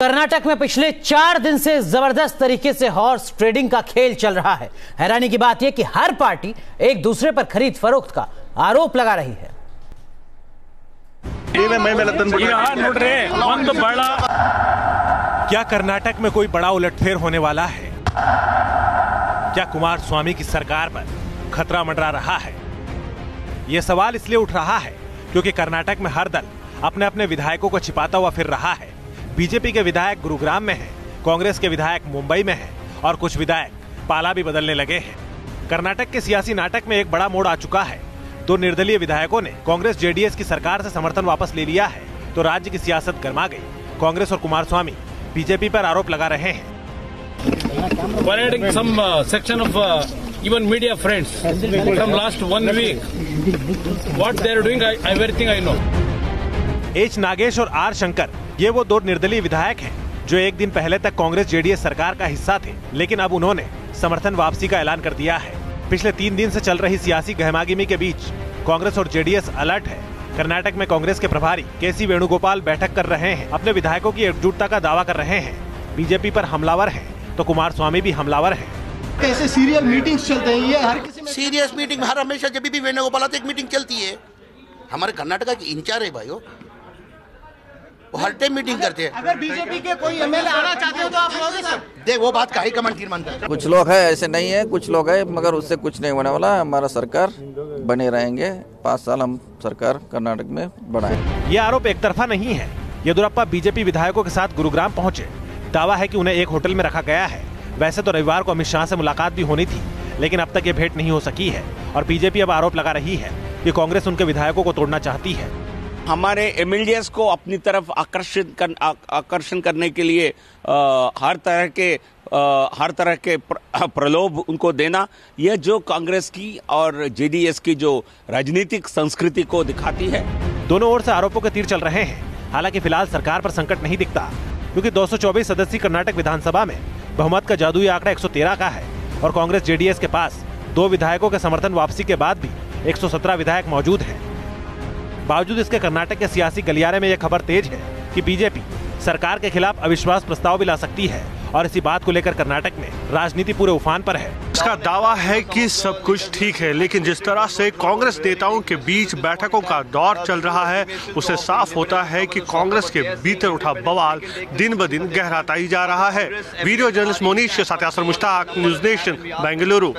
कर्नाटक में पिछले चार दिन से जबरदस्त तरीके से हॉर्स ट्रेडिंग का खेल चल रहा है हैरानी की बात यह कि हर पार्टी एक दूसरे पर खरीद फरोख्त का आरोप लगा रही है ಏನೇ ಮೈ ಮೇಲೆ ತಂದ್ಬಿಟ್ಟು ಈಗ ನೋಡ್ರಿ ಒಂದು ಬಹಳ क्या कर्नाटक में कोई बड़ा उलटफेर होने वाला है क्या कुमार स्वामी की सरकार पर खतरा मंडरा रहा है यह सवाल इसलिए उठ रहा है क्योंकि कर्नाटक में हर दल अपने अपने विधायकों को छिपाता हुआ फिर रहा है बीजेपी के विधायक गुरुग्राम में हैं, कांग्रेस के विधायक मुंबई में हैं और कुछ विधायक पाला भी बदलने लगे हैं। कर्नाटक के सियासी नाटक में एक बड़ा मोड़ आ चुका है। दो निर्दलीय विधायकों ने कांग्रेस जेडीएस की सरकार से समर्थन वापस ले लिया है तो राज्य की सियासत गर्मा गई। कांग्रेस और कुमार स्वामी बीजेपी पर आरोप लगा रहे हैं। Some uh, section of uh, even media friends from last one week. What they are doing, I, everything I know. H Nagesh और आर शंकर ये वो दो निर्दलीय विधायक हैं जो एक दिन पहले तक कांग्रेस जेडीएस सरकार का हिस्सा थे लेकिन अब उन्होंने समर्थन वापसी का ऐलान कर दिया है। पिछले तीन दिन से चल रही सियासी गहमागिमी के बीच कांग्रेस और जेडीएस अलर्ट है। कर्नाटक में कांग्रेस के प्रभारी के सी वेणुगोपाल बैठक कर रहे हैं अपने विधायकों की एकजुटता का दावा कर रहे हैं। बीजेपी पर हमलावर हैं तो कुमार स्वामी भी हमलावर हैं। ऐसे सीरियल मीटिंग्स चलते हैं ये हर किसी में सीरियस मीटिंग हर हमेशा जब भी वेणुगोपाल आते एक मीटिंग चलती है। हमारे कर्नाटका की इंचार्ज है भाई वो हर टाइम मीटिंग करते हैं। अगर बीजेपी के कोई एमएलए आना चाहते हो तो आप लोगे सर। देख वो बात का ही कमेंट मानता है। कुछ लोग है ऐसे नहीं है कुछ लोग है मगर उससे कुछ नहीं होने वाला। हमारा सरकार बने रहेंगे। पाँच साल हम सरकार कर्नाटक में बढ़ाएँगे ये आरोप एक तरफा नहीं है। येदुरप्पा बीजेपी विधायकों के साथ गुरुग्राम पहुँचे। दावा है कि उन्हें एक होटल में रखा गया है। वैसे तो रविवार को अमित शाह से मुलाकात भी होनी थी लेकिन अब तक ये भेंट नहीं हो सकी है। और बीजेपी अब आरोप लगा रही है कि कांग्रेस उनके विधायकों को तोड़ना चाहती है। हमारे एमएलएस को अपनी तरफ़ आकर्षित कर, आकर्षण करने के लिए आ, हर तरह के आ, हर तरह के प्र- प्रलोभ उनको देना। यह जो कांग्रेस की और जेडीएस की जो राजनीतिक संस्कृति को दिखाती है। दोनों ओर से आरोपों के तीर चल रहे हैं। हालाँकि फ़िलहाल सरकार पर संकट नहीं दिखता क्योंकि 224 सदस्यीय कर्नाटक विधानसभा में बहुमत का जादुई आंकड़ा 113 का है और कांग्रेस जेडीएस के पास दो विधायकों के समर्थन वापसी के बाद भी 117 विधायक मौजूद हैं। बावजूद इसके कर्नाटक के सियासी गलियारे में यह खबर तेज है कि बीजेपी सरकार के खिलाफ अविश्वास प्रस्ताव भी ला सकती है और इसी बात को लेकर कर्नाटक में राजनीति पूरे उफान पर है। इसका दावा है कि सब कुछ ठीक है, लेकिन जिस तरह से कांग्रेस नेताओं के बीच बैठकों का दौर चल रहा है, उसे साफ़ होता है कि कांग्रेस के भीतर उठा बवाल दिन ब दिन गहराता ही जा रहा है। वीडियो जर्नलिस्ट मोनीश के साथ मुश्ताक, न्यूज़ नेशन, बेंगलुरु।